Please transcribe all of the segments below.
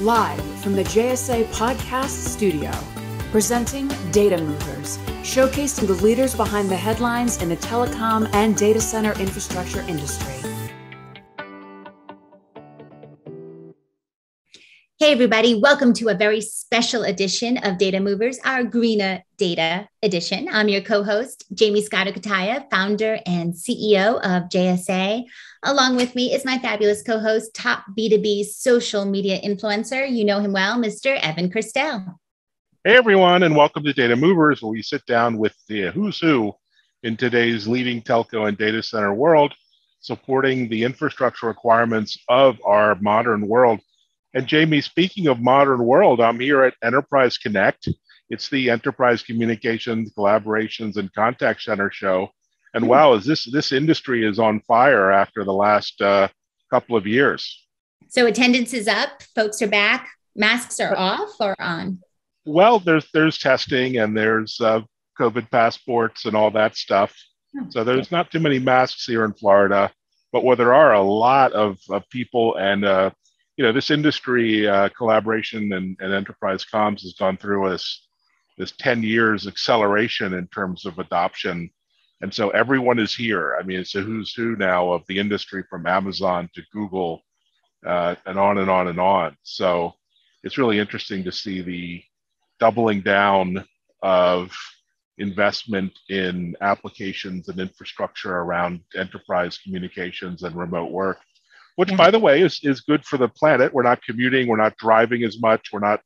Live from the JSA Podcast Studio, presenting Data Movers, showcasing the leaders behind the headlines in the telecom and data center infrastructure industry. Hey, everybody, welcome to a very special edition of Data Movers, our Greener Data edition. I'm your co host, Jaymie Cutaia, founder and CEO of JSA. Along with me is my fabulous co host, top B2B social media influencer. You know him well, Mr. Evan Kirstel. Hey, everyone, and welcome to Data Movers, where we sit down with the who's who in today's leading telco and data center world, supporting the infrastructure requirements of our modern world. And Jaymie, speaking of modern world, I'm here at Enterprise Connect. It's the enterprise communications, collaborations, and contact center show and wow, is this this industry is on fire after the last uh, couple of years. So attendance is up. Folks are back. Masks are off or on. Well, there's there's testing and there's uh, COVID passports and all that stuff. Oh, so there's not too many masks here in Florida, but where there are a lot of, of people and uh, you know this industry uh, collaboration and, and enterprise comms has gone through this this 10 years acceleration in terms of adoption and so everyone is here. I mean, it's a who's who now of the industry from Amazon to Google uh, and on and on and on. So it's really interesting to see the doubling down of investment in applications and infrastructure around enterprise communications and remote work, which, yeah. by the way, is, is good for the planet. We're not commuting, we're not driving as much, we're not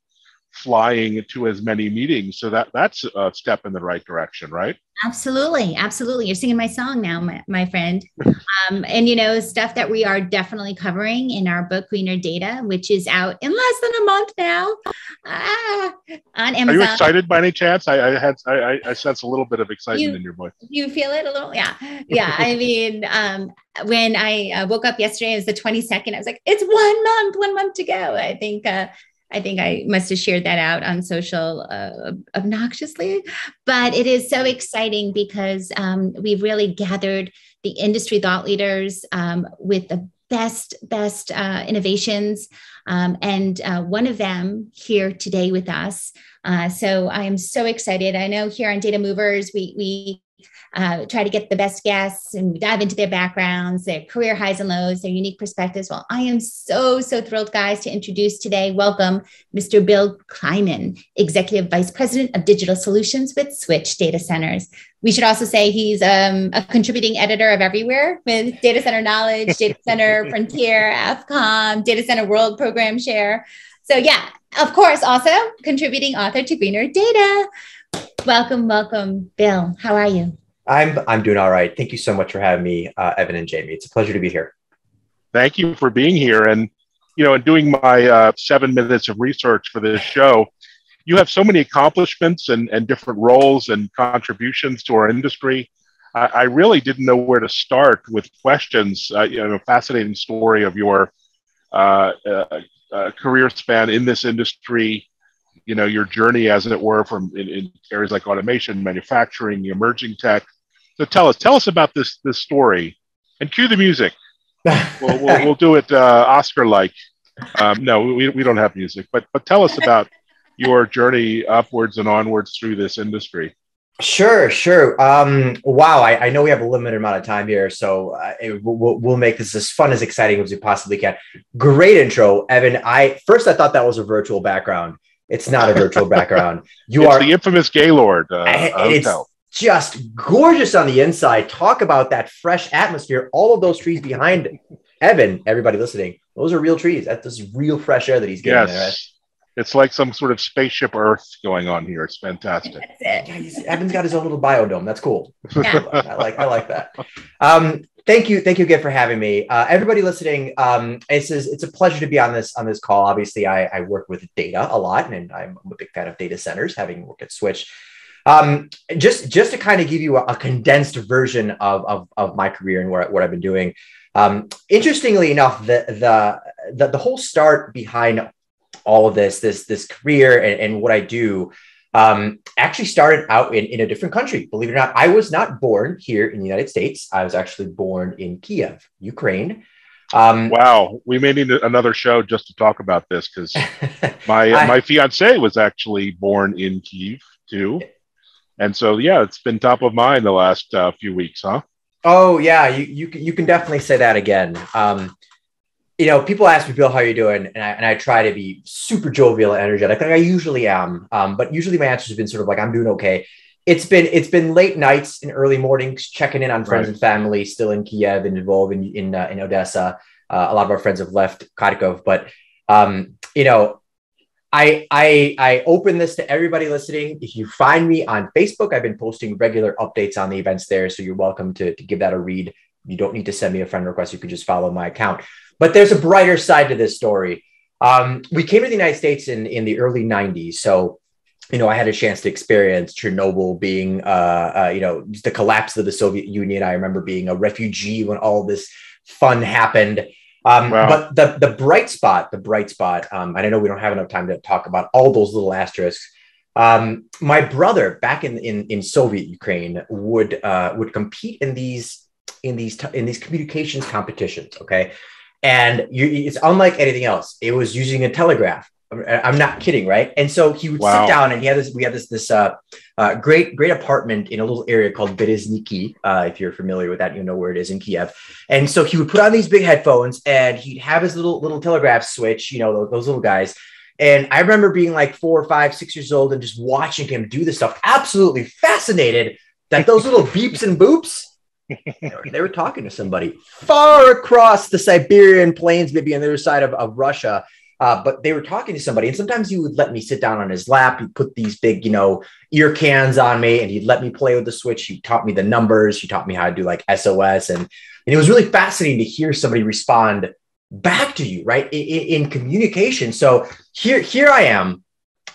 flying to as many meetings. So that that's a step in the right direction, right? Absolutely, absolutely. You're singing my song now, my, my friend. Um, and you know, stuff that we are definitely covering in our book Greener Data, which is out in less than a month now ah, on Amazon. Are you excited by any chance? I, I had I, I sense a little bit of excitement you, in your voice. You feel it a little, yeah, yeah. I mean, um, when I uh, woke up yesterday, it was the 22nd. I was like, it's one month, one month to go. I think uh, I think I must have shared that out on social uh, obnoxiously, but it is so exciting because um, we've really gathered the industry thought leaders um, with the best, best uh, innovations. Um, and uh, one of them here today with us. Uh, so I am so excited. I know here on Data Movers, we, we uh, try to get the best guests and dive into their backgrounds, their career highs and lows, their unique perspectives. Well, I am so, so thrilled, guys, to introduce today. Welcome, Mr. Bill Kleyman, Executive Vice President of Digital Solutions with Switch Data Centers. We should also say he's um, a contributing editor of Everywhere with Data Center Knowledge, Data Center Frontier, AFCOM, Data Center World Program Chair. So, yeah, of course, also contributing author to Greener Data. Welcome, welcome, Bill. How are you? I'm I'm doing all right. Thank you so much for having me, uh, Evan and Jaymie. It's a pleasure to be here. Thank you for being here. And you know, in doing my uh, seven minutes of research for this show, you have so many accomplishments and, and different roles and contributions to our industry. I, I really didn't know where to start with questions. Uh, you know, a fascinating story of your uh, uh, uh, career span in this industry you know your journey as it were from in, in, areas like automation manufacturing emerging tech so tell us, tell us about this this story, and cue the music. we'll, we'll, we'll do it uh, Oscar-like. Um, no, we, we don't have music, but but tell us about your journey upwards and onwards through this industry. Sure, sure. Um, wow, I, I, know we have a limited amount of time here, so uh, it, we'll, we'll make this as fun as exciting as we possibly can. Great intro, Evan. I first I thought that was a virtual background. It's not a virtual background. You it's are the infamous Gaylord uh, it's, hotel just gorgeous on the inside. Talk about that fresh atmosphere. All of those trees behind Evan, everybody listening, those are real trees. That's this real fresh air that he's getting yes. there. It's like some sort of spaceship Earth going on here. It's fantastic. Yeah, Evan's got his own little biodome. That's cool. Yeah. I like I like that. Um, thank you, thank you again for having me. Uh, everybody listening, um, it's it's a pleasure to be on this on this call. Obviously, I, I work with data a lot, and I'm a big fan of data centers, having worked at Switch um, just just to kind of give you a, a condensed version of, of, of, my career and what, what I've been doing. Um, interestingly enough, the, the, the the whole start behind all of this this this career and, and what I do um, actually started out in, in a different country. Believe it or not, I was not born here in the United States. I was actually born in Kiev, Ukraine. Um, wow, we may need another show just to talk about this because my I, my fiance was actually born in Kiev too, and so yeah, it's been top of mind the last uh, few weeks, huh? Oh yeah, you you you can definitely say that again. Um, you know, people ask me, Bill, how are you doing? And I, and I try to be super jovial and energetic, like I usually am. Um, but usually my answers have been sort of like, I'm doing okay. It's been it's been late nights and early mornings, checking in on friends right. and family, still in Kiev and involved in in, uh, in Odessa. Uh, a lot of our friends have left Kharkov, but um, you know, I I I open this to everybody listening. If you find me on Facebook, I've been posting regular updates on the events there, so you're welcome to to give that a read. You don't need to send me a friend request. You can just follow my account. But there's a brighter side to this story. Um, we came to the United States in, in the early 90s. So, you know, I had a chance to experience Chernobyl being, uh, uh, you know, the collapse of the Soviet Union. I remember being a refugee when all this fun happened. Um, wow. But the, the bright spot, the bright spot, um, and I know we don't have enough time to talk about all those little asterisks. Um, my brother back in, in, in Soviet Ukraine would, uh, would compete in these, in these, in these communications competitions. Okay and you, it's unlike anything else. It was using a telegraph. I'm not kidding, right? And so he would wow. sit down, and he had this. We had this this uh, uh, great great apartment in a little area called Berezniaky. Uh, if you're familiar with that, you know where it is in Kiev. And so he would put on these big headphones, and he'd have his little little telegraph switch. You know those, those little guys. And I remember being like four or five, six years old, and just watching him do this stuff. Absolutely fascinated that those little beeps and boops they were talking to somebody far across the Siberian plains, maybe on the other side of, of Russia. Uh, but they were talking to somebody, and sometimes he would let me sit down on his lap. He'd put these big, you know, ear cans on me, and he'd let me play with the switch. He taught me the numbers. He taught me how to do like SOS, and and it was really fascinating to hear somebody respond back to you, right, in, in communication. So here, here I am,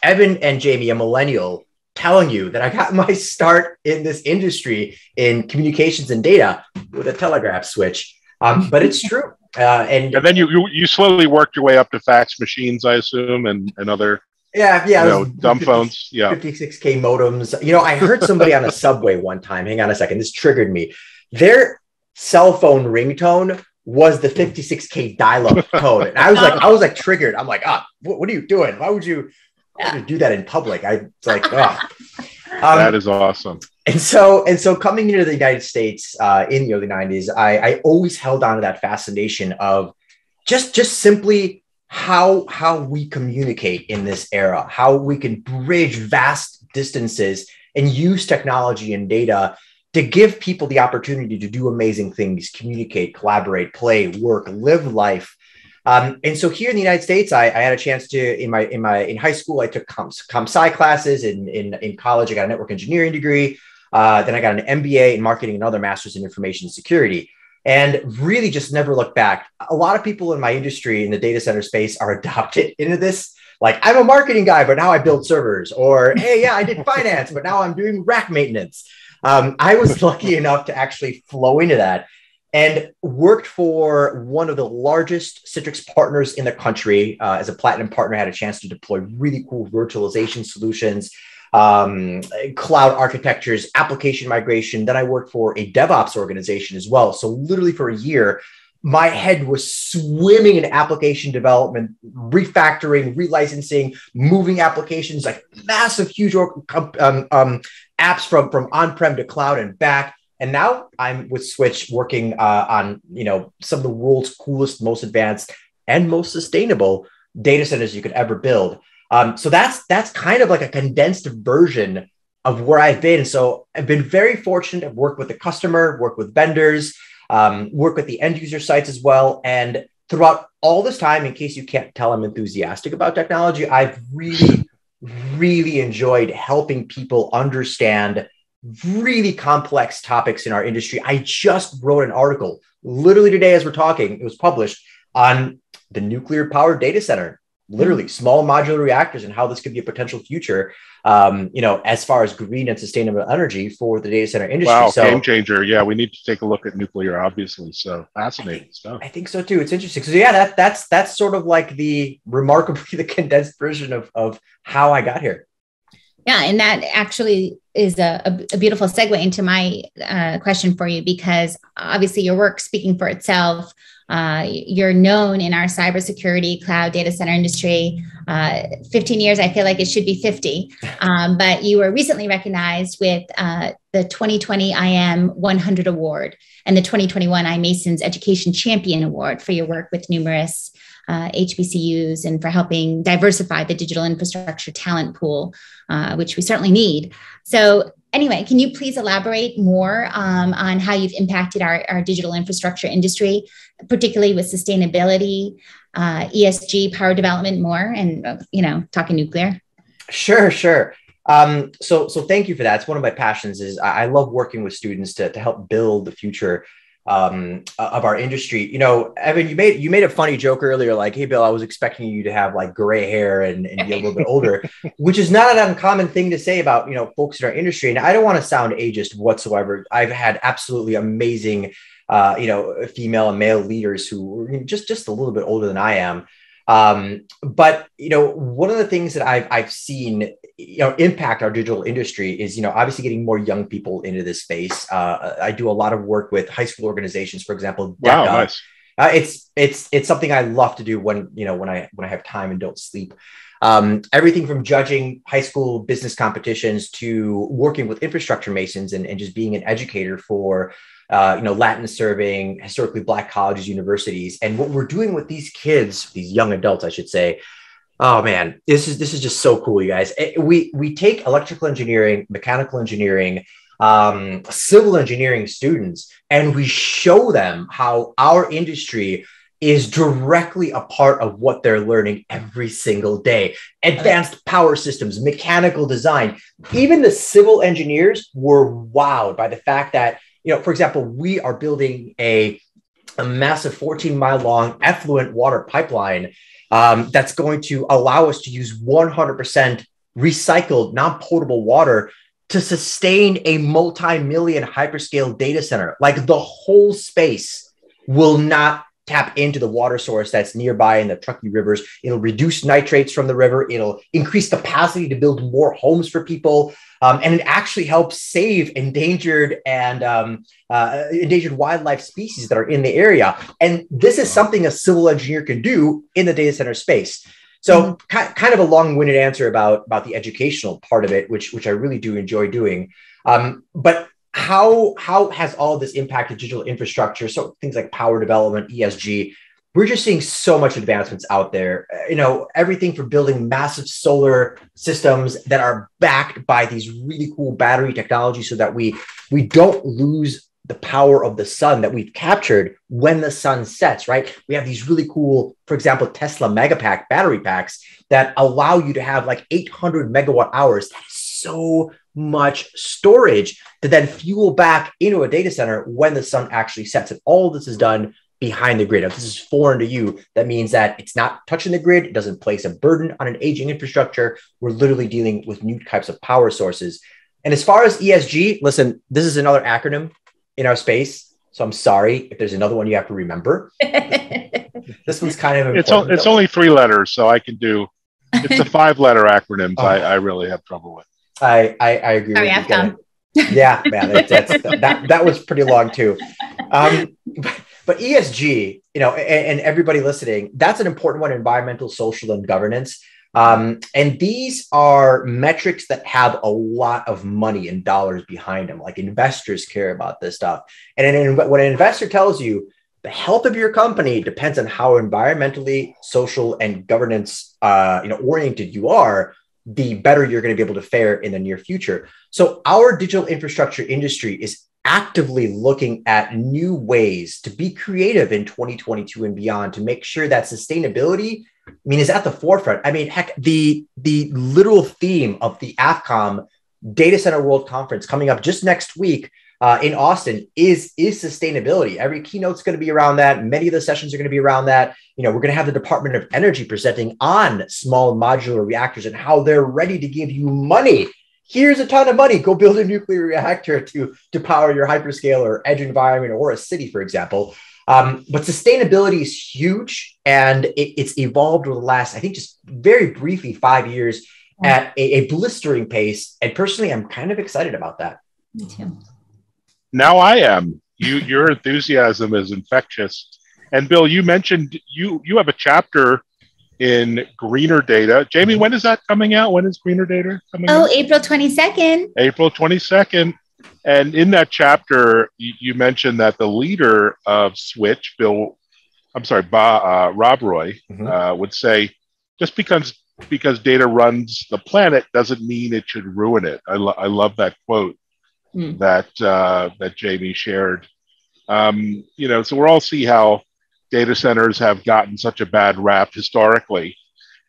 Evan and Jaymie, a millennial, telling you that I got my start in this industry in communications and data with a telegraph switch. Um, but it's true. Uh, and, and then you, you, you slowly worked your way up to fax machines, I assume, and, and other yeah yeah you know, dumb 50, phones yeah 56k modems. You know, I heard somebody on a subway one time. Hang on a second, this triggered me. Their cell phone ringtone was the 56k dial-up code, and I was like, I was like triggered. I'm like, ah, what, what are you doing? Why would you? To do that in public. I it's like, oh. Um, that is awesome. And so, and so coming into the United States uh, in the early 90s, I, I always held on to that fascination of just just simply how how we communicate in this era, how we can bridge vast distances and use technology and data to give people the opportunity to do amazing things, communicate, collaborate, play, work, live life um, and so here in the United States, I, I, had a chance to in my in my in high school, I took comp, comp sci classes. In, in in college, I got a network engineering degree. Uh, then I got an MBA in marketing and other masters in information security. And really just never looked back. A lot of people in my industry in the data center space are adopted into this. Like, I'm a marketing guy, but now I build servers. Or, hey, yeah, I did finance, but now I'm doing rack maintenance. Um, I was lucky enough to actually flow into that and worked for one of the largest Citrix partners in the country. Uh, as a platinum partner, had a chance to deploy really cool virtualization solutions, um, cloud architectures, application migration. Then I worked for a DevOps organization as well. So literally for a year, my head was swimming in application development, refactoring, relicensing, moving applications, like massive, huge um, um, apps from, from on-prem to cloud and back and now I'm with Switch working uh, on you know some of the world's coolest, most advanced, and most sustainable data centers you could ever build. Um, so that's that's kind of like a condensed version of where I've been. So I've been very fortunate. I've worked with the customer, worked with vendors, um, work with the end user sites as well. And throughout all this time, in case you can't tell, I'm enthusiastic about technology. I've really, really enjoyed helping people understand really complex topics in our industry. I just wrote an article literally today as we're talking, it was published on the nuclear powered data center, literally small modular reactors and how this could be a potential future, um, you know, as far as green and sustainable energy for the data center industry. Wow, so, game changer. Yeah, we need to take a look at nuclear, obviously. So fascinating I think, stuff. I think so too. It's interesting. So yeah, that that's that's sort of like the remarkably the condensed version of of how I got here. Yeah, and that actually is a, a, beautiful segue into my uh, question for you because obviously your work speaking for itself. Uh, you're known in our cybersecurity cloud data center industry. Uh, 15 years, I feel like it should be 50. Um, but you were recently recognized with uh, the 2020 IM 100 Award and the 2021 iMasons Education Champion Award for your work with numerous uh, HBCUs and for helping diversify the digital infrastructure talent pool, uh, which we certainly need. So, anyway, can you please elaborate more um, on how you've impacted our, our digital infrastructure industry, particularly with sustainability, uh, ESG, power development, more, and you know, talking nuclear? Sure, sure. Um, so, so thank you for that. It's one of my passions. Is I, I love working with students to to help build the future um, of our industry. You know, Evan, you made you made a funny joke earlier, like, "Hey, Bill, I was expecting you to have like gray hair and, and be a little bit older," which is not an uncommon thing to say about you know folks in our industry. And I don't want to sound ageist whatsoever. I've had absolutely amazing, uh, you know, female and male leaders who were just just a little bit older than I am. Um, but you know, one of the things that I've I've seen you know impact our digital industry is you know obviously getting more young people into this space. Uh, I do a lot of work with high school organizations, for example. DECA. Wow, nice. Uh, it's it's it's something I love to do when you know when I when I have time and don't sleep. Um, everything from judging high school business competitions to working with infrastructure masons and, and just being an educator for uh, you know, Latin serving historically black colleges, universities. And what we're doing with these kids, these young adults, I should say, oh man, this is this is just so cool, you guys. It, we we take electrical engineering, mechanical engineering, um, civil engineering students, and we show them how our industry is directly a part of what they're learning every single day. Advanced power systems, mechanical design, even the civil engineers were wowed by the fact that you know, for example, we are building a, a massive 14 mile long effluent water pipeline um, that's going to allow us to use 100% recycled, non potable water to sustain a multi million hyperscale data center. Like the whole space will not tap into the water source that's nearby in the Truckee rivers. It'll reduce nitrates from the river. It'll increase capacity to build more homes for people. Um, and it actually helps save endangered and um, uh, endangered wildlife species that are in the area. And this is something a civil engineer can do in the data center space. So, mm-hmm. kind of a long-winded answer about about the educational part of it, which which I really do enjoy doing. Um, but how how has all this impacted digital infrastructure? So things like power development, ESG. We're just seeing so much advancements out there. Uh, you know, everything from building massive solar systems that are backed by these really cool battery technologies, so that we we don't lose the power of the sun that we've captured when the sun sets, right? We have these really cool, for example, Tesla Megapack battery packs that allow you to have like 800 megawatt hours. That is so much storage to then fuel back into a data center when the sun actually sets. And all this is done behind the grid. If this is foreign to you, that means that it's not touching the grid. It doesn't place a burden on an aging infrastructure. We're literally dealing with new types of power sources. And as far as ESG, listen, this is another acronym in our space. So I'm sorry if there's another one you have to remember. this one's kind of it's, o- it's only three letters, so I can do. It's a five letter acronyms. oh. I, I really have trouble with. I I, I agree. Sorry, with you. Yeah, man, it, that that was pretty long too. Um, but, but ESG, you know, and, and, everybody listening, that's an important one: environmental, social, and governance. Um, and these are metrics that have a lot of money and dollars behind them. Like investors care about this stuff. And an, when an investor tells you the health of your company depends on how environmentally, social, and governance, uh, you know, oriented you are, the better you're going to be able to fare in the near future. So, our digital infrastructure industry is actively looking at new ways to be creative in 2022 and beyond to make sure that sustainability I mean is at the forefront. I mean heck the the literal theme of the AFCOM Data Center World Conference coming up just next week uh, in Austin is is sustainability. Every keynote's going to be around that. Many of the sessions are going to be around that. You know, we're going to have the Department of Energy presenting on small modular reactors and how they're ready to give you money. Here's a ton of money. Go build a nuclear reactor to to power your hyperscale or edge environment or a city, for example. Um, but sustainability is huge, and it, it's evolved over the last, I think, just very briefly, five years at a, a blistering pace. And personally, I'm kind of excited about that. Me too. Now I am. You, your enthusiasm is infectious. And Bill, you mentioned you you have a chapter in Greener Data. Jaymie, when is that coming out? When is Greener Data coming Oh, out? Oh, April 22nd. April 22nd. And in that chapter, you, you mentioned that the leader of Switch, Bill, I'm sorry, ba, uh, Rob Roy, Mhm. uh, would say, just because because data runs the planet doesn't mean it should ruin it. I, lo- I love that quote Hmm. that uh, that Jaymie shared. Um, you know, so we'll all see how data centers have gotten such a bad rap historically,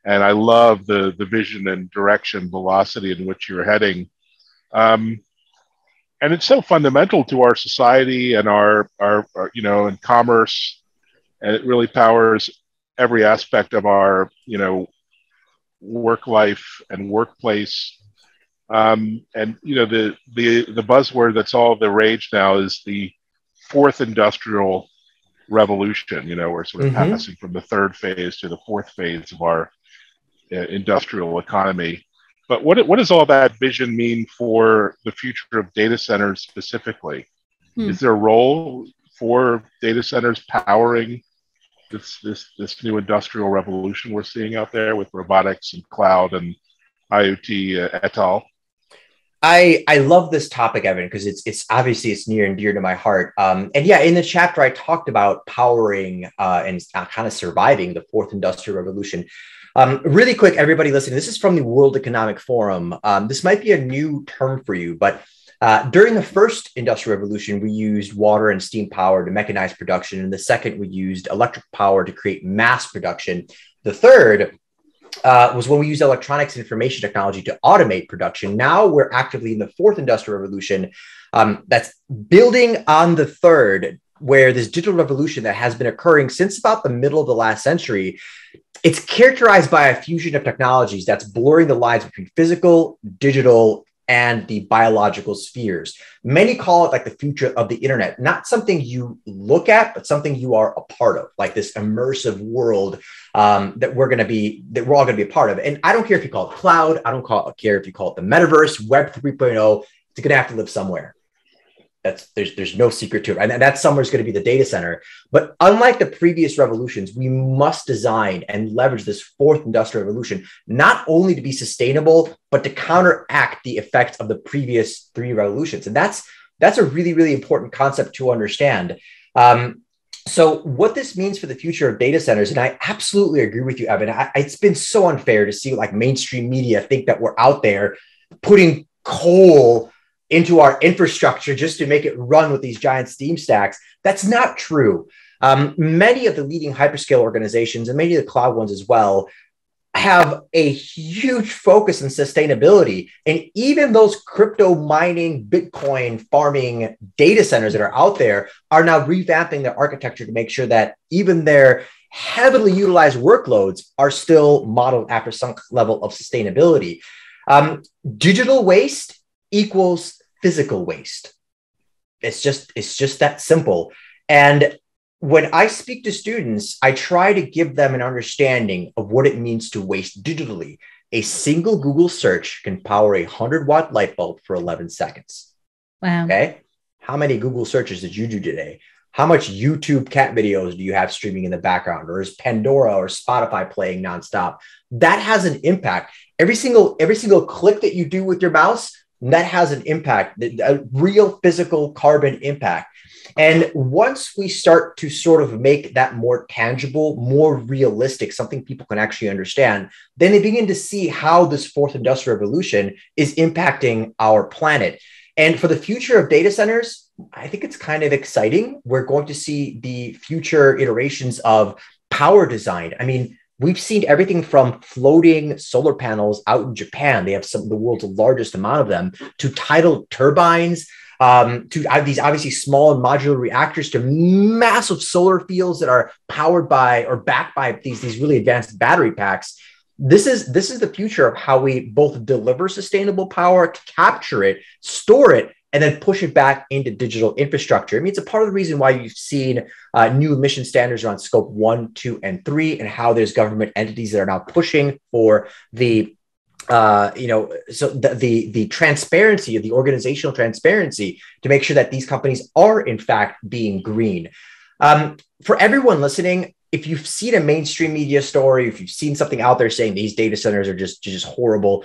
and I love the the vision and direction, velocity in which you're heading. Um, and it's so fundamental to our society and our, our, our you know and commerce and it really powers every aspect of our you know work life and workplace um, and you know the the the buzzword that's all the rage now is the fourth industrial revolution you know we're sort of Mhm. passing from the third phase to the fourth phase of our uh, industrial economy but what, what does all that vision mean for the future of data centers specifically? Hmm. Is there a role for data centers powering this, this, this new industrial revolution we're seeing out there with robotics and cloud and IoT uh, et al? I I love this topic, Evan, because it's it's obviously it's near and dear to my heart. Um, and yeah, in the chapter I talked about powering uh, and uh, kind of surviving the fourth industrial revolution. Um, really quick, everybody listening, this is from the World Economic Forum. Um, this might be a new term for you, but uh, during the first industrial revolution, we used water and steam power to mechanize production. And the second, we used electric power to create mass production. The third uh, was when we used electronics and information technology to automate production. Now we're actively in the fourth industrial revolution um, that's building on the third, where this digital revolution that has been occurring since about the middle of the last century. It's characterized by a fusion of technologies that's blurring the lines between physical, digital, and the biological spheres. Many call it like the future of the internet, not something you look at, but something you are a part of, like this immersive world um, that we're going to be, that we're all going to be a part of. And I don't care if you call it cloud, I don't call care if you call it the metaverse, Web 3.0, it's going to have to live somewhere. That's there's there's no secret to it, and that summer is going to be the data center. But unlike the previous revolutions, we must design and leverage this fourth industrial revolution not only to be sustainable, but to counteract the effects of the previous three revolutions. And that's that's a really really important concept to understand. Um, so, what this means for the future of data centers, and I absolutely agree with you, Evan. I, it's been so unfair to see like mainstream media think that we're out there putting coal into our infrastructure just to make it run with these giant steam stacks. That's not true. Um, many of the leading hyperscale organizations and many of the cloud ones as well have a huge focus on sustainability. And even those crypto mining, Bitcoin farming data centers that are out there are now revamping their architecture to make sure that even their heavily utilized workloads are still modeled after some level of sustainability. Um, digital waste equals physical waste. It's just it's just that simple. And when I speak to students, I try to give them an understanding of what it means to waste digitally. A single Google search can power a 100 watt light bulb for 11 seconds. Wow. Okay. How many Google searches did you do today? How much YouTube cat videos do you have streaming in the background? Or is Pandora or Spotify playing nonstop? That has an impact. Every single every single click that you do with your mouse, that has an impact, a real physical carbon impact. And once we start to sort of make that more tangible, more realistic, something people can actually understand, then they begin to see how this fourth industrial revolution is impacting our planet. And for the future of data centers, I think it's kind of exciting. We're going to see the future iterations of power design. I mean, we've seen everything from floating solar panels out in Japan. They have some of the world's largest amount of them to tidal turbines um, to uh, these obviously small and modular reactors to massive solar fields that are powered by or backed by these, these really advanced battery packs. This is this is the future of how we both deliver sustainable power, capture it, store it, and then push it back into digital infrastructure. I mean, it's a part of the reason why you've seen uh, new emission standards around scope one, two, and three, and how there's government entities that are now pushing for the uh, you know, so the, the the transparency of the organizational transparency to make sure that these companies are in fact being green. Um, for everyone listening, if you've seen a mainstream media story, if you've seen something out there saying these data centers are just just horrible,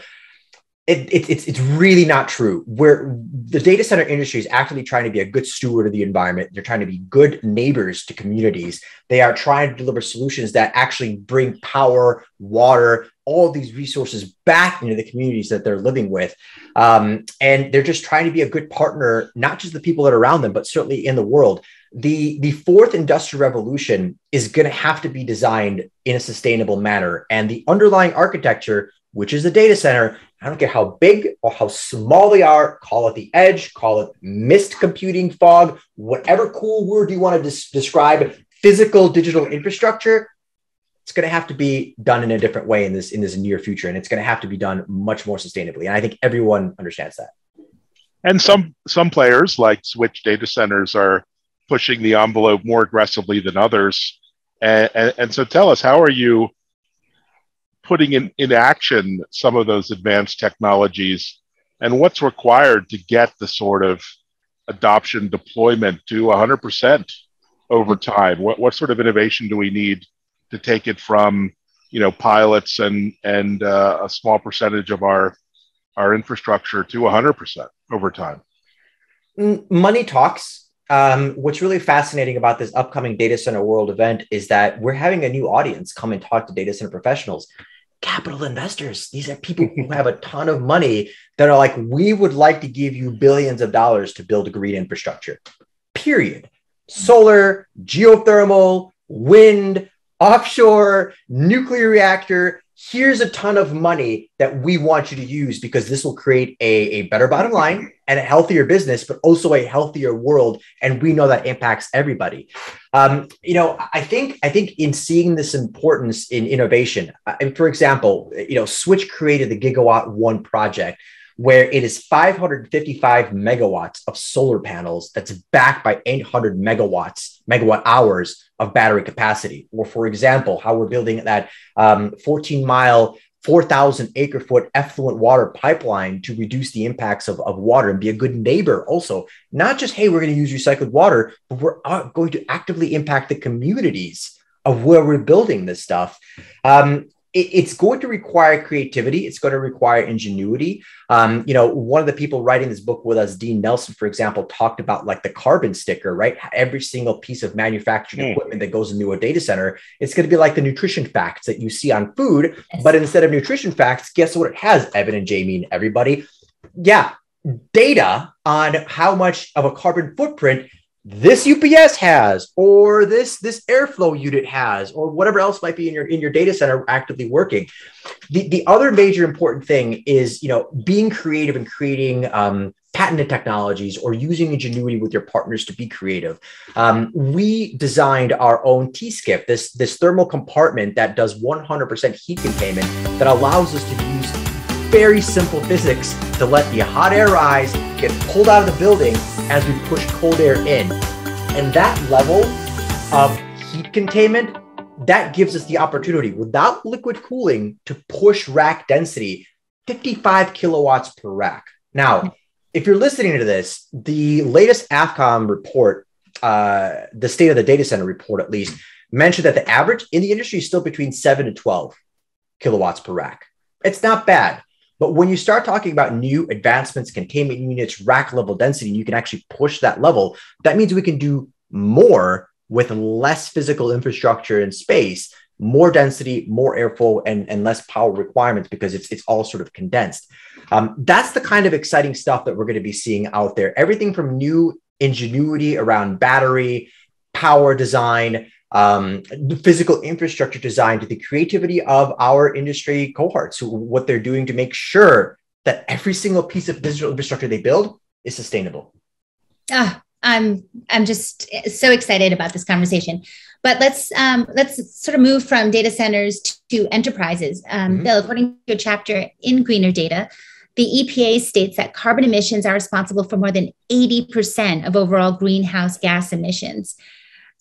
it, it, it's it's really not true. Where the data center industry is actually trying to be a good steward of the environment. They're trying to be good neighbors to communities. They are trying to deliver solutions that actually bring power, water, all these resources back into the communities that they're living with. Um, and they're just trying to be a good partner, not just the people that are around them, but certainly in the world. The, the fourth industrial revolution is going to have to be designed in a sustainable manner. And the underlying architecture, which is a data center, I don't care how big or how small they are, call it the edge, call it mist computing fog, whatever cool word you want to des- describe physical digital infrastructure, it's going to have to be done in a different way in this in this near future and it's going to have to be done much more sustainably and i think everyone understands that. And some some players like switch data centers are pushing the envelope more aggressively than others and, and, and so tell us how are you putting in, in action some of those advanced technologies and what's required to get the sort of adoption deployment to 100% over time? What, what sort of innovation do we need to take it from you know pilots and and uh, a small percentage of our our infrastructure to 100% over time? Money talks. Um, what's really fascinating about this upcoming data center world event is that we're having a new audience come and talk to data center professionals capital investors these are people who have a ton of money that are like we would like to give you billions of dollars to build a green infrastructure period solar geothermal wind offshore nuclear reactor. Here's a ton of money that we want you to use because this will create a, a better bottom line and a healthier business, but also a healthier world. And we know that impacts everybody. Um, you know, I think I think in seeing this importance in innovation, uh, and for example, you know, Switch created the Gigawatt One project, where it is 555 megawatts of solar panels that's backed by 800 megawatts, megawatt hours of battery capacity. Or, for example, how we're building that um, 14 mile 4,000 acre foot effluent water pipeline to reduce the impacts of, of water and be a good neighbor. Also, not just, hey, we're going to use recycled water, but we're uh, going to actively impact the communities of where we're building this stuff. Um, it's going to require creativity. It's going to require ingenuity. Um, you know, one of the people writing this book with us, Dean Nelson, for example, talked about like the carbon sticker, right? Every single piece of manufacturing mm. equipment that goes into a data center, it's going to be like the nutrition facts that you see on food. Yes. But instead of nutrition facts, guess what it has, Evan and Jaymie and everybody? Yeah, data on how much of a carbon footprint this UPS has, or this this airflow unit has, or whatever else might be in your in your data center actively working. The the other major important thing is you know being creative and creating um, patented technologies or using ingenuity with your partners to be creative. Um, we designed our own T-SCIF, this this thermal compartment that does 100% heat containment that allows us to very simple physics to let the hot air rise, get pulled out of the building as we push cold air in. And that level of heat containment, that gives us the opportunity without liquid cooling to push rack density 55 kilowatts per rack. Now, if you're listening to this, the latest AFCOM report, uh, the state of the data center report at least, mentioned that the average in the industry is still between 7 to 12 kilowatts per rack. It's not bad. But when you start talking about new advancements, containment units, rack level density, you can actually push that level. That means we can do more with less physical infrastructure and space, more density, more airflow, and, and less power requirements because it's, it's all sort of condensed. Um, that's the kind of exciting stuff that we're going to be seeing out there. Everything from new ingenuity around battery, power design, um, the physical infrastructure design to the creativity of our industry cohorts, who, what they're doing to make sure that every single piece of digital infrastructure they build is sustainable. Ah, I'm I'm just so excited about this conversation. But let's um, let's sort of move from data centers to, enterprises. Um, mm-hmm. Bill, according to your chapter in Greener Data, the EPA states that carbon emissions are responsible for more than 80% of overall greenhouse gas emissions.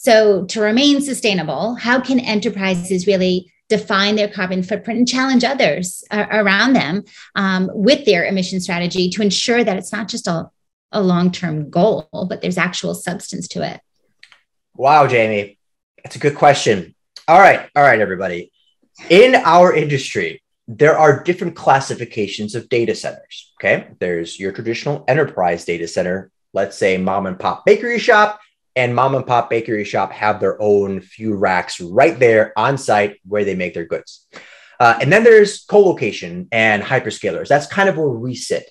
So, to remain sustainable, how can enterprises really define their carbon footprint and challenge others uh, around them um, with their emission strategy to ensure that it's not just a, a long term goal, but there's actual substance to it? Wow, Jaymie. That's a good question. All right. All right, everybody. In our industry, there are different classifications of data centers. Okay. There's your traditional enterprise data center, let's say mom and pop bakery shop, and mom and pop bakery shop have their own few racks right there on site where they make their goods. Uh, and then there's co-location and hyperscalers. That's kind of where we sit.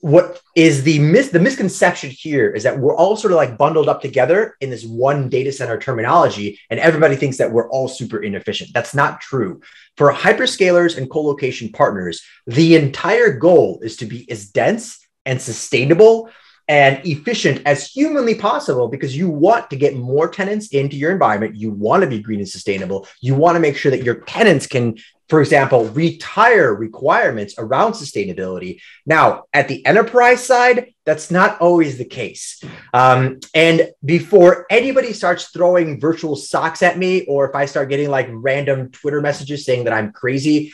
What is the mis- the misconception here is that we're all sort of like bundled up together in this one data center terminology, and everybody thinks that we're all super inefficient. That's not true. For hyperscalers and co-location partners, the entire goal is to be as dense and sustainable and efficient as humanly possible because you want to get more tenants into your environment. You want to be green and sustainable. You want to make sure that your tenants can, for example, retire requirements around sustainability. Now, at the enterprise side, that's not always the case. Um, and before anybody starts throwing virtual socks at me, or if I start getting like random Twitter messages saying that I'm crazy,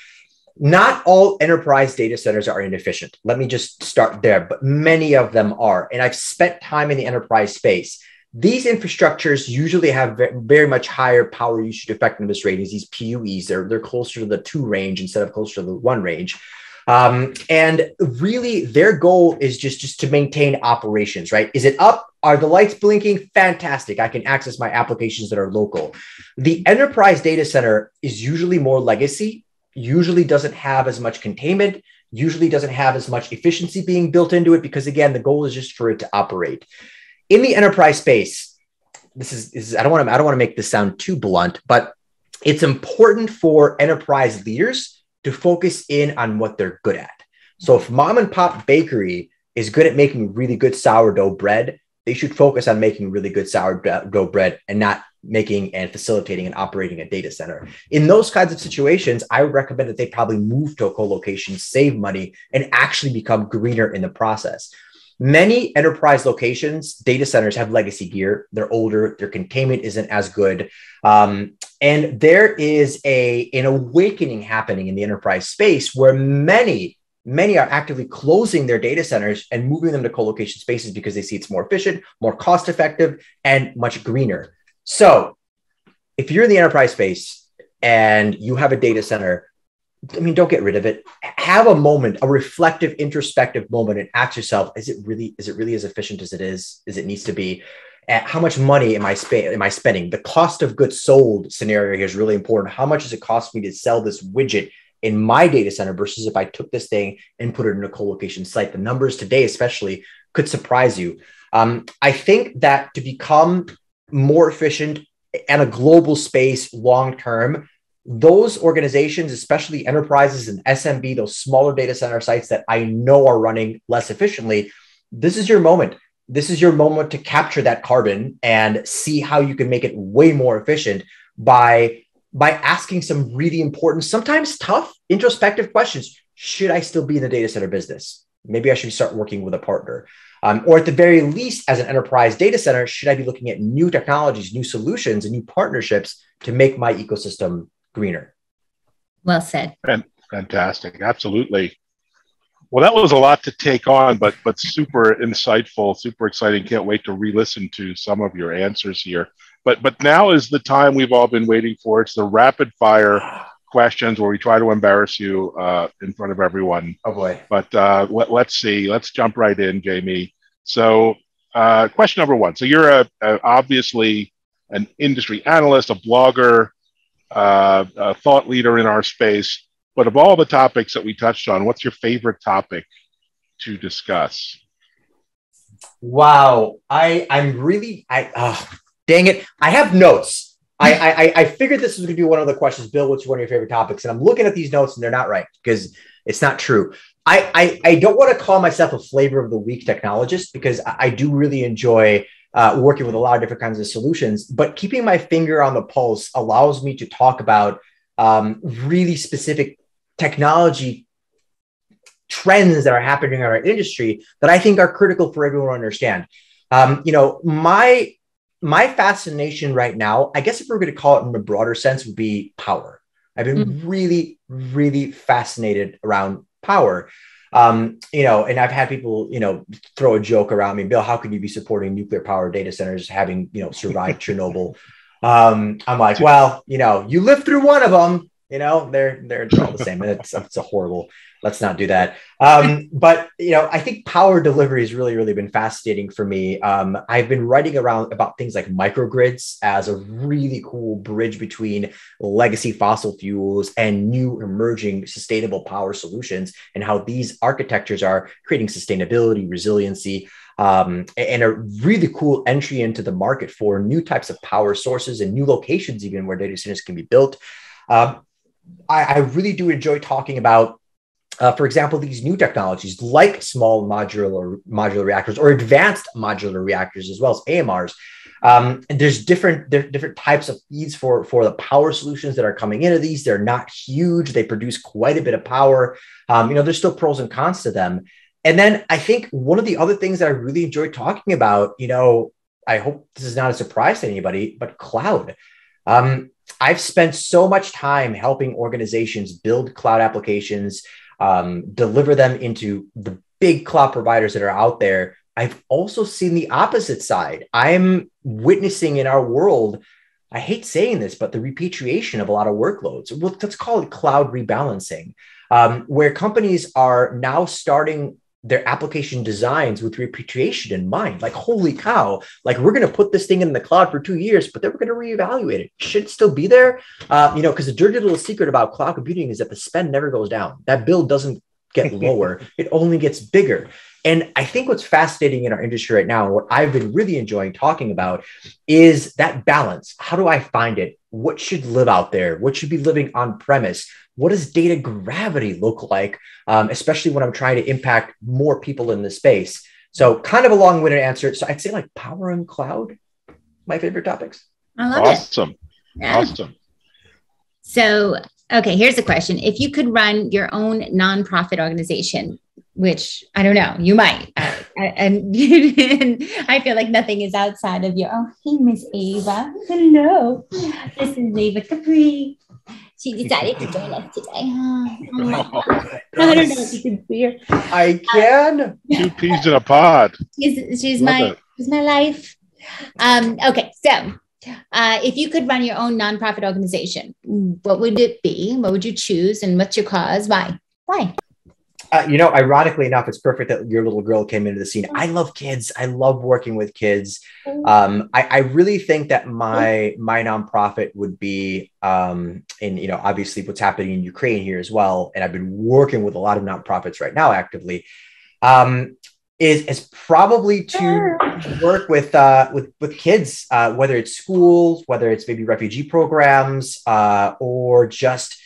not all enterprise data centers are inefficient. Let me just start there, but many of them are. And I've spent time in the enterprise space. These infrastructures usually have very much higher power usage effectiveness ratings, these PUEs. They're, they're closer to the two range instead of closer to the one range. Um, and really, their goal is just, just to maintain operations, right? Is it up? Are the lights blinking? Fantastic. I can access my applications that are local. The enterprise data center is usually more legacy usually doesn't have as much containment, usually doesn't have as much efficiency being built into it because again, the goal is just for it to operate. In the enterprise space, this is, this is I don't want to I don't want to make this sound too blunt, but it's important for enterprise leaders to focus in on what they're good at. So if mom and pop bakery is good at making really good sourdough bread, they should focus on making really good sourdough bread and not making and facilitating and operating a data center. In those kinds of situations, I would recommend that they probably move to a co-location, save money, and actually become greener in the process. Many enterprise locations, data centers have legacy gear. They're older, their containment isn't as good. Um, and there is a, an awakening happening in the enterprise space where many many are actively closing their data centers and moving them to co-location spaces because they see it's more efficient, more cost effective, and much greener. So if you're in the enterprise space and you have a data center, I mean, don't get rid of it. Have a moment, a reflective, introspective moment, and ask yourself: Is it really? Is it really as efficient as it is? As it needs to be? how much money am I sp- am I spending? The cost of goods sold scenario here is really important. How much does it cost me to sell this widget in my data center versus if I took this thing and put it in a co-location site? The numbers today, especially, could surprise you. Um, I think that to become more efficient and a global space long term those organizations especially enterprises and smb those smaller data center sites that i know are running less efficiently this is your moment this is your moment to capture that carbon and see how you can make it way more efficient by by asking some really important sometimes tough introspective questions should i still be in the data center business maybe i should start working with a partner um, or at the very least, as an enterprise data center, should I be looking at new technologies, new solutions, and new partnerships to make my ecosystem greener? Well said. Fantastic. Absolutely. Well, that was a lot to take on, but but super insightful, super exciting. Can't wait to re-listen to some of your answers here. But but now is the time we've all been waiting for. It's the rapid fire questions where we try to embarrass you uh, in front of everyone. Oh boy! But uh, let, us see. Let's jump right in, Jaymie. So, uh, question number one. So you're a, a, obviously an industry analyst, a blogger, uh, a thought leader in our space. But of all the topics that we touched on, what's your favorite topic to discuss? Wow, I I'm really I uh, dang it. I have notes I, I, I figured this was going to be one of the questions. Bill, what's one of your favorite topics? And I'm looking at these notes and they're not right because it's not true. I, I, I don't want to call myself a flavor of the week technologist because I, I do really enjoy uh, working with a lot of different kinds of solutions. But keeping my finger on the pulse allows me to talk about um, really specific technology trends that are happening in our industry that I think are critical for everyone to understand. Um, you know, my my fascination right now, I guess if we're going to call it in a broader sense, would be power. I've been mm-hmm. really, really fascinated around power. Um, you know, and I've had people, you know, throw a joke around me, Bill, how could you be supporting nuclear power data centers having, you know, survived Chernobyl? Um, I'm like, well, you know, you lived through one of them, you know, they're, they're, all the same. And it's, it's a horrible, let's not do that. Um, but you know, I think power delivery has really, really been fascinating for me. Um, I've been writing around about things like microgrids as a really cool bridge between legacy fossil fuels and new emerging sustainable power solutions, and how these architectures are creating sustainability, resiliency. Um, and a really cool entry into the market for new types of power sources and new locations, even where data centers can be built. Um, I, I, really do enjoy talking about uh, for example, these new technologies like small modular modular reactors or advanced modular reactors as well as AMRs. Um, and there's different there, different types of feeds for for the power solutions that are coming into these. They're not huge. They produce quite a bit of power. Um, you know, there's still pros and cons to them. And then I think one of the other things that I really enjoy talking about, you know, I hope this is not a surprise to anybody, but cloud. Um, I've spent so much time helping organizations build cloud applications, um, deliver them into the big cloud providers that are out there. I've also seen the opposite side. I'm witnessing in our world, I hate saying this, but the repatriation of a lot of workloads. Let's call it cloud rebalancing, um, where companies are now starting their application designs with repatriation in mind. Like, holy cow, like we're going to put this thing in the cloud for two years, but then we're going to reevaluate it. Should it still be there? Uh, you know, because the dirty little secret about cloud computing is that the spend never goes down. That bill doesn't get lower, it only gets bigger. And I think what's fascinating in our industry right now, and what I've been really enjoying talking about, is that balance. How do I find it? What should live out there? What should be living on premise? What does data gravity look like, um, especially when I'm trying to impact more people in the space? So, kind of a long winded answer. So, I'd say like power and cloud, my favorite topics. I love awesome. it. Awesome. Awesome. So, okay, here's a question. If you could run your own nonprofit organization, which I don't know, you might. Uh, and, and I feel like nothing is outside of your. Oh, hey, Miss Ava. Hello. This is Ava Capri. She decided to join us today. Oh, oh my God. I don't know if you can see her. I can. Two peas in a pod. She's, she's my it. she's my life. Um, okay, so uh, if you could run your own nonprofit organization, what would it be? What would you choose, and what's your cause? Why? Why? Uh, you know, ironically enough, it's perfect that your little girl came into the scene. I love kids. I love working with kids. Um, I, I, really think that my my nonprofit would be, um, in you know, obviously what's happening in Ukraine here as well. And I've been working with a lot of nonprofits right now actively. Um, is is probably to work with uh, with with kids, uh, whether it's schools, whether it's maybe refugee programs, uh, or just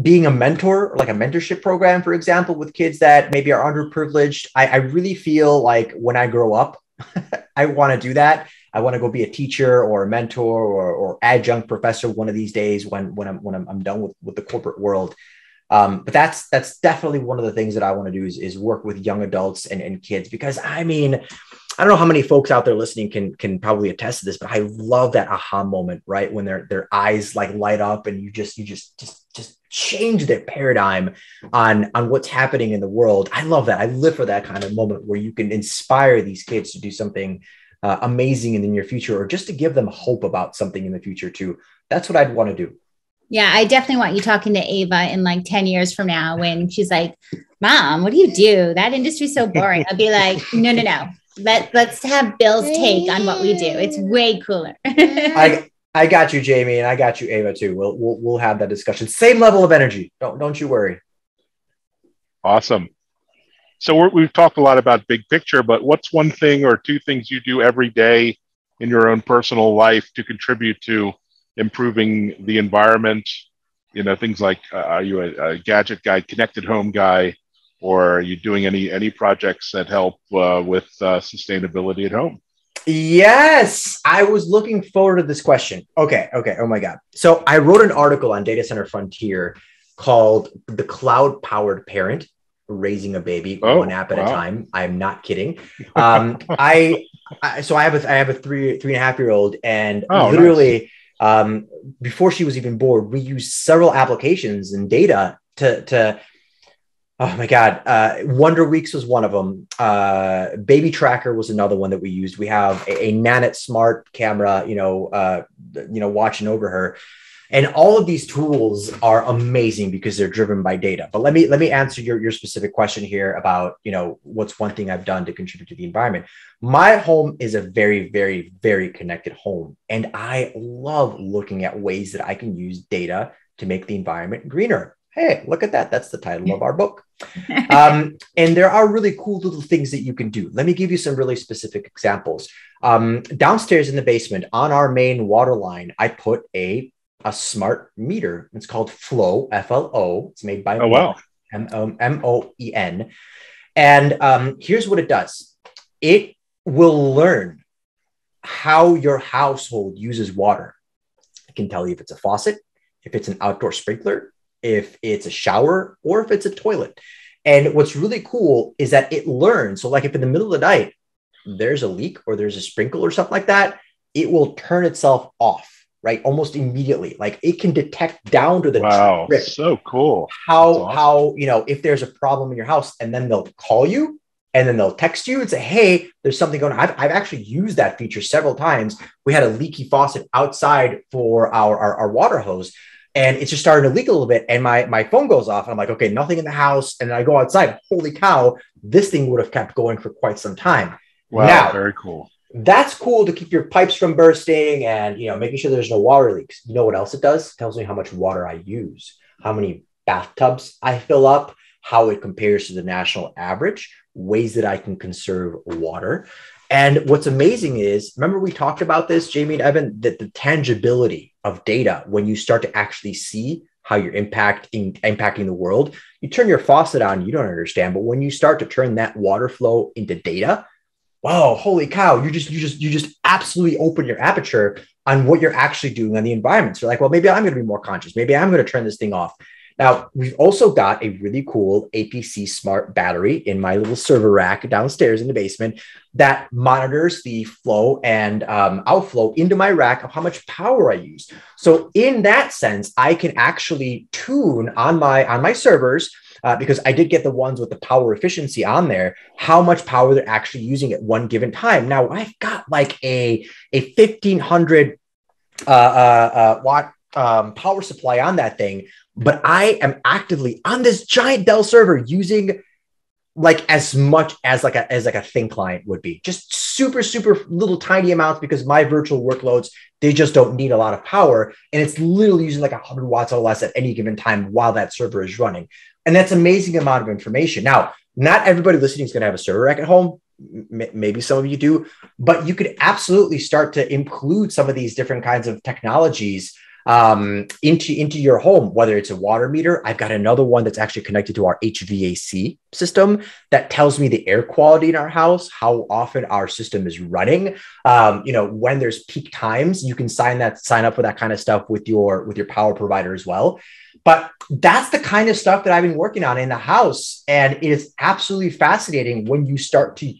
being a mentor, like a mentorship program, for example, with kids that maybe are underprivileged. I, I really feel like when I grow up, I want to do that. I want to go be a teacher or a mentor or, or adjunct professor one of these days when when I'm when I'm, I'm done with, with the corporate world. Um, but that's that's definitely one of the things that I want to do is, is work with young adults and, and kids because I mean, I don't know how many folks out there listening can can probably attest to this, but I love that aha moment, right? When their their eyes like light up and you just you just just just change their paradigm on on what's happening in the world. I love that. I live for that kind of moment where you can inspire these kids to do something uh, amazing in the near future or just to give them hope about something in the future too. That's what i'd want to do. Yeah i definitely want you talking to ava in like 10 years from now when she's like mom what do you do? That industry's so boring. I'll be like no no no. Let, let's have bill's take on what we do. It's way cooler. I, I got you, Jaymie, and I got you, Ava, too. We'll we'll, we'll have that discussion. Same level of energy. Don't don't you worry. Awesome. So we have talked a lot about big picture, but what's one thing or two things you do every day in your own personal life to contribute to improving the environment? You know, things like uh, are you a, a, gadget guy, connected home guy, or are you doing any any projects that help uh, with uh, sustainability at home? Yes, I was looking forward to this question. Okay, okay. Oh my God. So I wrote an article on Data Center Frontier called The Cloud Powered Parent Raising a Baby oh, One App at wow. a Time. I'm not kidding. Um, I, I, so I have a I have a three three and a half year old, and oh, literally nice. Um, before she was even born, we used several applications and data to to oh my god. Uh, wonder weeks was one of them uh, baby tracker was another one that we used. We have a, a nanit smart camera you know uh, you know watching over her. And all of these tools are amazing because they're driven by data. But let me let me answer your, your specific question here about you know what's one thing i've done to contribute to the environment. My home is a very very very connected home. And i love looking at ways that i can use data to make the environment greener hey look at that that's the title of our book um, and there are really cool little things that you can do let me give you some really specific examples um, downstairs in the basement on our main water line i put a a smart meter. It's called Flo, F L O. It's made by oh, wow. M O E N. And um, here's what it does it will learn how your household uses water. It can tell you if it's a faucet, if it's an outdoor sprinkler, if it's a shower, or if it's a toilet. And what's really cool is that it learns. So, like if in the middle of the night there's a leak or there's a sprinkle or something like that, it will turn itself off right? Almost immediately. Like it can detect down to the wow. trip so cool. how awesome. how you know if there's a problem in your house and then they'll call you and then they'll text you and say hey there's something going on. I've, I've actually used that feature several times. We had a leaky faucet outside for our, our, our water hose and it's just starting to leak a little bit and my my phone goes off and i'm like okay nothing in the house and i go outside holy cow this thing would have kept going for quite some time. Wow now, very cool. that's cool to keep your pipes from bursting and you know making sure there's no water leaks. You know what else it does? It tells me how much water i use how many bathtubs i fill up how it compares to the national average ways that i can conserve water. And what's amazing is remember we talked about this jaymie and evan that the tangibility of data when you start to actually see how you're impacting impacting the world you turn your faucet on you don't understand but when you start to turn that water flow into data wow, holy cow, you just you just you just absolutely open your aperture on what you're actually doing on the environment. So like, well, maybe I'm going to be more conscious. Maybe I'm going to turn this thing off. Now, we've also got a really cool APC smart battery in my little server rack downstairs in the basement that monitors the flow and um, outflow into my rack of how much power I use. So in that sense, I can actually tune on my on my servers uh, because I did get the ones with the power efficiency on there, how much power they're actually using at one given time. Now I've got like a, a 1500 uh, uh, uh, watt um, power supply on that thing, but I am actively on this giant Dell server using like as much as like a as like a thin client would be just super super little tiny amounts because my virtual workloads they just don't need a lot of power and it's literally using like 100 watts or less at any given time while that server is running and that's amazing amount of information. Now, not everybody listening is going to have a server rack at home. M- maybe some of you do, but you could absolutely start to include some of these different kinds of technologies um, into into your home, whether it's a water meter. I've got another one that's actually connected to our HVAC system that tells me the air quality in our house, how often our system is running. Um, you know, when there's peak times, you can sign that sign up for that kind of stuff with your with your power provider as well. But that's the kind of stuff that I've been working on in the house. And it is absolutely fascinating when you start to,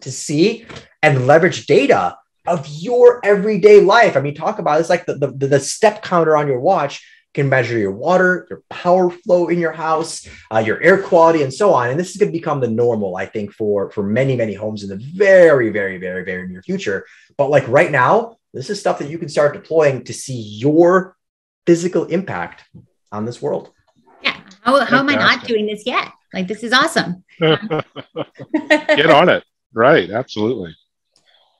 to see and leverage data of your everyday life. I mean, talk about it's like the, the, the step counter on your watch can measure your water, your power flow in your house, uh, your air quality, and so on. And this is going to become the normal, I think, for for many many homes in the very very very very near future. But like right now, this is stuff that you can start deploying to see your physical impact on this world. Yeah. How, how am I not doing this yet? Like, this is awesome. Get on it. Right. Absolutely.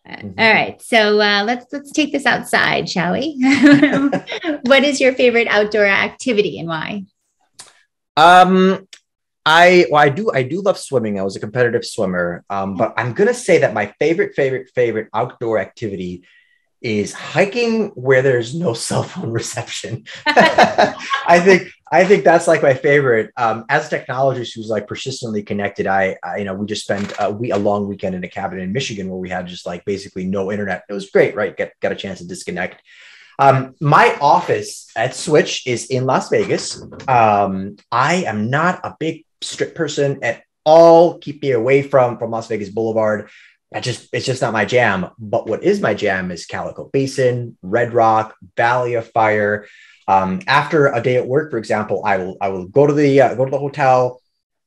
All right, so uh, let's let's take this outside, shall we? what is your favorite outdoor activity and why? Um, I well, I do I do love swimming. I was a competitive swimmer, um, but I'm gonna say that my favorite favorite favorite outdoor activity is hiking where there's no cell phone reception. I think I think that's like my favorite. Um, as a technologist who's like persistently connected, I, I, you know we just spent a, we, a long weekend in a cabin in Michigan where we had just like basically no internet. It was great, right? Get got a chance to disconnect. Um, my office at Switch is in Las Vegas. Um, I am not a big strip person at all. Keep me away from from Las Vegas Boulevard. I just it's just not my jam. But what is my jam is Calico Basin, Red Rock, Valley of Fire. Um, after a day at work, for example, I will I will go to the uh, go to the hotel,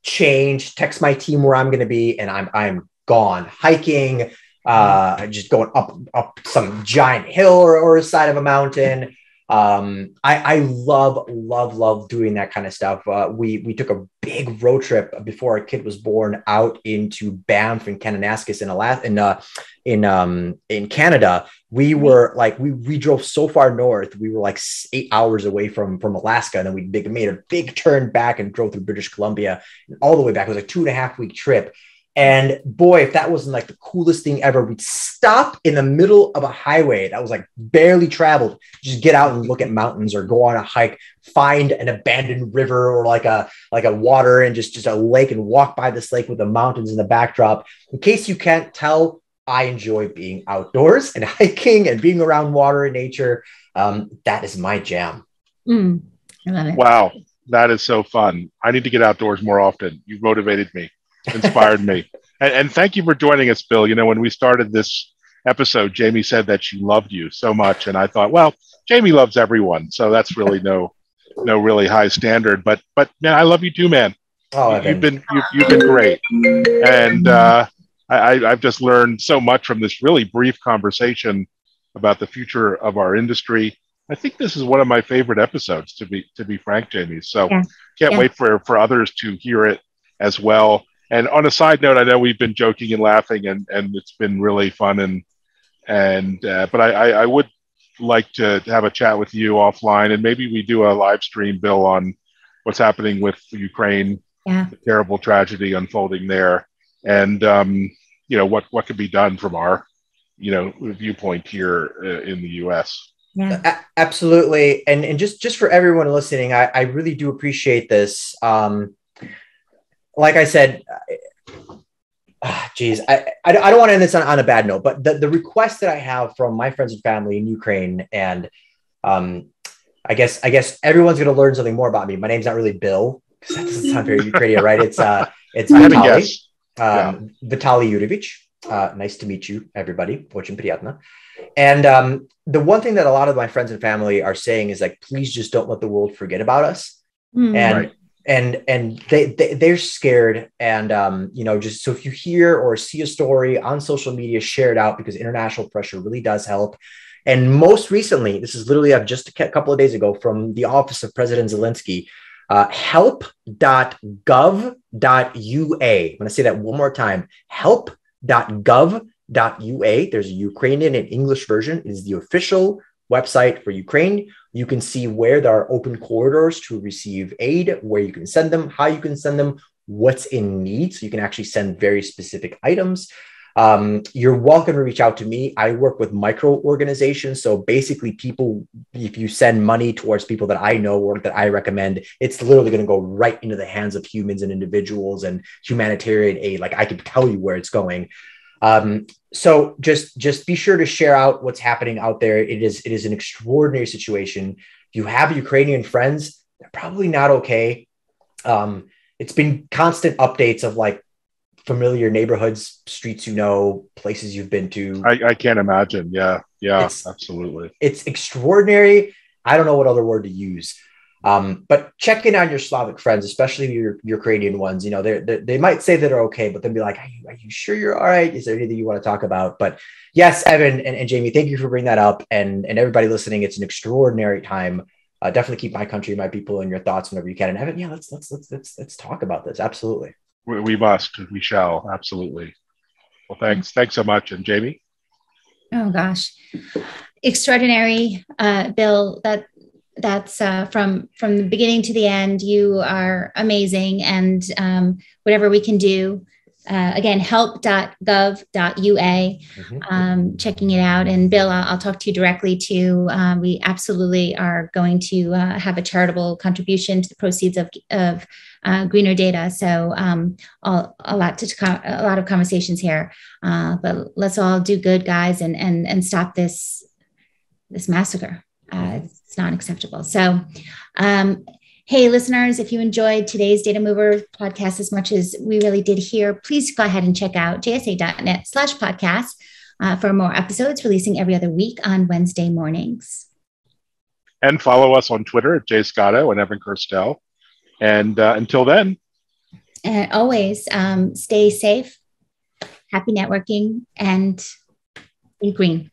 change, text my team where I'm going to be, and I'm I'm gone hiking, uh, just going up up some giant hill or, or side of a mountain. Um, I, I love, love, love doing that kind of stuff. Uh, we we took a big road trip before our kid was born out into Banff and Kananaskis in Alaska in uh, in um in Canada. We were like we we drove so far north. We were like eight hours away from from Alaska, and then we big, made a big turn back and drove through British Columbia all the way back. It was a two and a half week trip. And boy, if that wasn't like the coolest thing ever, we'd stop in the middle of a highway that was like barely traveled, just get out and look at mountains or go on a hike, find an abandoned river or like a like a water and just just a lake and walk by this lake with the mountains in the backdrop. In case you can't tell, I enjoy being outdoors and hiking and being around water and nature. Um, that is my jam. Mm, I love it. Wow, that is so fun. I need to get outdoors more often. You've motivated me inspired me. And, and, thank you for joining us, Bill. You know, when we started this episode, Jaymie said that she loved you so much, and I thought, well, Jaymie loves everyone, so that's really no, no really high standard. But but man, I love you too, man. Oh, you, have been you, you've been great, and uh, I, I've just learned so much from this really brief conversation about the future of our industry. I think this is one of my favorite episodes, to be to be frank, Jaymie. So yeah. can't yeah. wait for for others to hear it as well. And on a side note, I know we've been joking and laughing, and and it's been really fun. And and uh, but I, I, I would like to have a chat with you offline, and maybe we do a live stream, Bill, on what's happening with Ukraine, yeah. the terrible tragedy unfolding there, and um, you know what what could be done from our you know viewpoint here uh, in the U.S. Yeah. A- absolutely, and and just just for everyone listening, I, I really do appreciate this. Um, like I said, geez, I, I, I don't want to end this on, on a bad note, but the, the request that I have from my friends and family in Ukraine, and um, I guess I guess everyone's going to learn something more about me. My name's not really Bill because that doesn't sound very Ukrainian, right? It's uh, it's Vitaly, um, yeah. Vitaly Yurevich. Uh, nice to meet you, everybody. Очень приятно. And um, the one thing that a lot of my friends and family are saying is like, please just don't let the world forget about us. Mm, and right and and they, they they're scared. And um you know just so if you hear or see a story on social media share it out because international pressure really does help. And most recently this is literally uh, just a couple of days ago from the office of president zelensky uh, help.gov.ua i'm going to say that one more time. help.gov.ua there's a ukrainian and english version. It is the official website for Ukraine. You can see where there are open corridors to receive aid, where you can send them, how you can send them, what's in need. So you can actually send very specific items. Um, you're welcome to reach out to me. I work with micro organizations. So basically, people, if you send money towards people that I know or that I recommend, it's literally going to go right into the hands of humans and individuals and humanitarian aid. Like I can tell you where it's going. Um, so just just be sure to share out what's happening out there. It is it is an extraordinary situation. If you have Ukrainian friends, they're probably not okay. Um, it's been constant updates of like familiar neighborhoods, streets you know, places you've been to. I, I can't imagine. Yeah, yeah, it's, absolutely. It's extraordinary. I don't know what other word to use. Um, but check in on your Slavic friends, especially your, your Ukrainian ones. You know, they they might say that they're okay, but then be like, are you, are you, sure you're all right? Is there anything you want to talk about? But yes, Evan and, and Jaymie, thank you for bringing that up. And, and everybody listening, it's an extraordinary time. Uh, definitely keep my country, my people in your thoughts whenever you can. And Evan, yeah, let's, let's, let's, let's, let's talk about this. Absolutely. We, we must, we shall. Absolutely. Well, thanks. Thanks so much. And Jaymie? Oh gosh extraordinary uh, bill that that's uh, from from the beginning to the end. You are amazing, and um, whatever we can do. Uh, again, help.gov.ua, mm-hmm. um, checking it out. And Bill, I'll, I'll talk to you directly too. Um, we absolutely are going to uh, have a charitable contribution to the proceeds of, of uh, greener data. So um, all, a lot to a lot of conversations here. Uh, but let's all do good, guys, and and and stop this this massacre. Uh, it's not acceptable. So, um, Hey, listeners, if you enjoyed today's Data Mover podcast as much as we really did here, please go ahead and check out jsa.net slash podcast uh, for more episodes releasing every other week on Wednesday mornings. And follow us on Twitter at Jay Scotto and Evan Kirstel. And uh, until then. And always um, stay safe, happy networking, and be green.